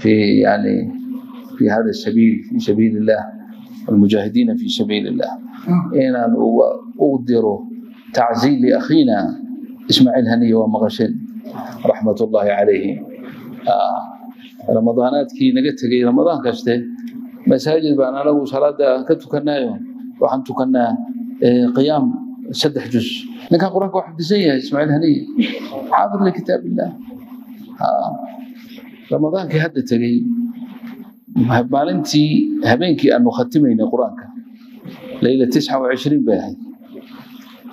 في يعني في هذا السبيل في سبيل الله المجاهدين في سبيل الله. آه. إن أقدر تعزيل لأخينا إسماعيل هني ومغشن رحمة الله عليه. آه رمضانات كي نجت كي رمضان كشته مساجد بان أنا وصلاة كنت كنا يوم وحنت كنا آه، قيام سد حجز نكان قرآن واحد زيها إسماعيل هني. حافظ لكتاب الله. آه. Ramadaankii hadda tegey maalintii habeenkii aanu khatimaynay qur'aanka layla tisca wa cishriin bay ahayd.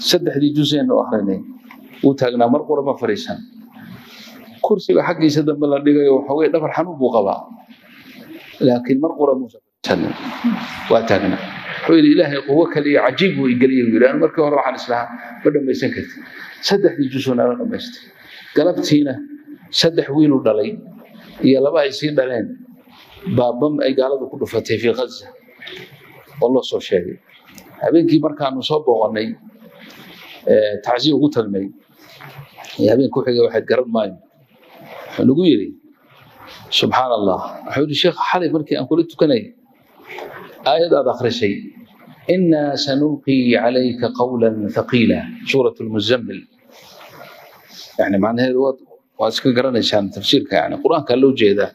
Saddexdii juz aynu akrinay wuu taagnaa mar qura ma kursiga xaggiisa dambe la dhigayo waxoogay dhabar xanuun buu qabaa. Laakiin mar qura muusa fadhiisanin waa taagnaa. Wuxuu yidhi ilaahay quwo kale iyo cajiib buu igeliya yidhi markii hore waxaan islahaa ma dhammaysan kartid. Saddexdii jusoo nala dhammaystay. Galabtiina saddex wiilu dhalay iyo laba ay sii dhaleen baabam ay gaaladu ku dhufatay fii ghaza oo loo soo sheegay. Habeenkii markaanu soo booqannay tacsiya ugu tagnay habeen ku xigay waxayd garan maayo. Nagu yidhi subxaan allah wuxuu yidhi sheekh xalay markii aan kula tukanay aayad aad akhrisay inaa sanulqii calayka qawlan thaqiila suurat lmuzammil yani macnaheedu waad iska garanaysaan tafsiirka yani qur'aankaa loo jeedaa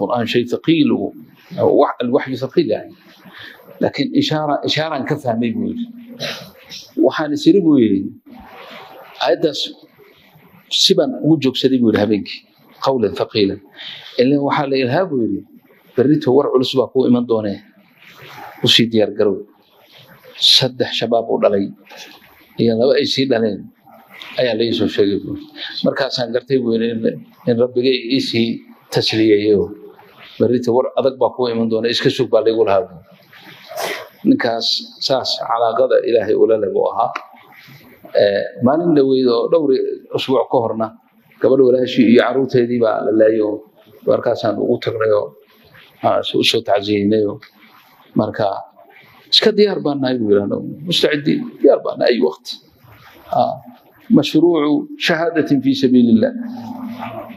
qur'aan shay thaqiil alwaxyu thaqiil yani laakiin ishaara ishaaraan ka fahmay buu yidhi. Waxaan isiri buu yidhi aayaddaas sibaan ugu joogsaday buu yidhi habeenkii qawlan thaqiilan. Ilan waxaa la ilhaa buu yidhi berrito war culus baa kuu iman doonee? Usii diyaar saddex shabaab uu dhalay iyo laba ay sii dhaleen ayaa la iisoo sheegay markaasaan gartay buu yidhi in rabbigay iisii tasliyeeyo berrito war adag baa kuu iman doona iska sug baa laygu lahaa ninkaas saas calaaqada ilaahay ula buu ahaa. Maalin dhaweyd oo dhowr usbuuc ka horna gabadh walaashii iyo caruurteedii baa la laayo markaasaan ugu tagnayoo u soo tacsiyeynayoo marka iska diyaar baan buu yidhahdo mustacidiin diyaar baan ay waqti مشروع شهادة في سبيل الله.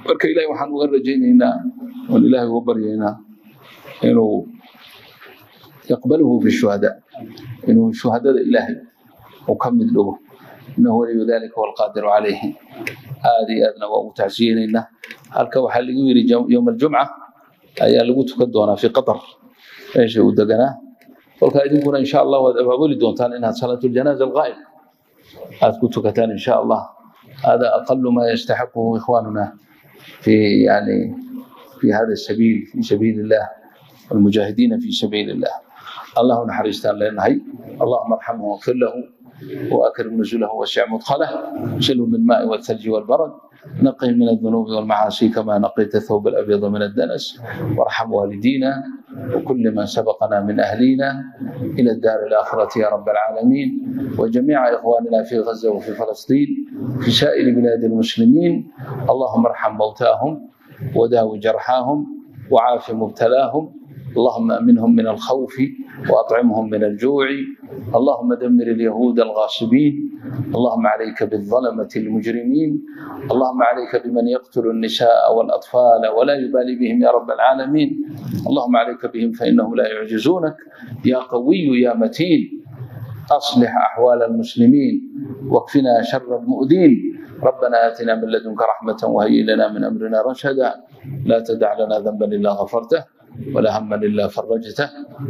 بركة إلهي وحن غرجين هنا والإله وبر هنا إنه يقبله في الشهداء إنه شهداء إلهي وكمل له إنه ولي ذلك والقادر عليه. هذه أذنى وتعزينا إنه هلك وحل يوم الجمعة أي لقوت كدونا في قطر. إيش ودقنا قلت إن شاء الله وأقول دون إنها صلاة الجنازة الغائبة كنت كتان إن شاء الله. هذا أقل ما يستحقه إخواننا في يعني في هذا السبيل في سبيل الله والمجاهدين في سبيل الله. اللهم نحرستان لنا اللهم ارحمه واغفر له. وأكرم نزله وسع مدخله شله من الماء والثلج والبرد. نقه من الذنوب والمعاصي كما نقيت الثوب الأبيض من الدنس. وارحم والدينا وكل من سبقنا من أهلينا إلى الدار الآخرة يا رب العالمين. وجميع إخواننا في غزة وفي فلسطين في سائر بلاد المسلمين اللهم ارحم موتاهم وداوي جرحاهم وعاف مبتلاهم اللهم أمنهم من الخوف وأطعمهم من الجوع. اللهم دمر اليهود الغاصبين. اللهم عليك بالظلمة المجرمين. اللهم عليك بمن يقتل النساء والأطفال ولا يبالي بهم يا رب العالمين. اللهم عليك بهم فإنهم لا يعجزونك. يا قوي يا متين. أصلح أحوال المسلمين واكفنا شر المؤذين. ربنا آتنا من لدنك رحمة وهيئ لنا من أمرنا رشدا. لا تدع لنا ذنبا إلا غفرته. ولا هما إلا فرجته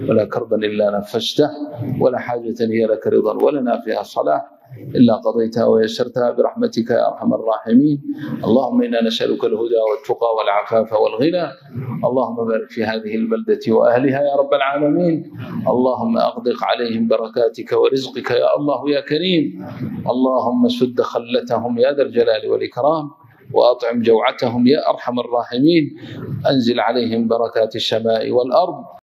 ولا كربا إلا نفسته ولا حاجة هي لك رضا ولنا فيها صلاح إلا قضيتها ويسرتها برحمتك يا أرحم الراحمين. اللهم إنا نسألك الهدى والتقى والعفاف والغنى. اللهم بارك في هذه البلدة وأهلها يا رب العالمين. اللهم أغدق عليهم بركاتك ورزقك يا الله يا كريم. اللهم سد خلتهم يا ذا الجلال والإكرام. وأطعم جوعتهم يا أرحم الراحمين. أنزل عليهم بركات السماء والأرض.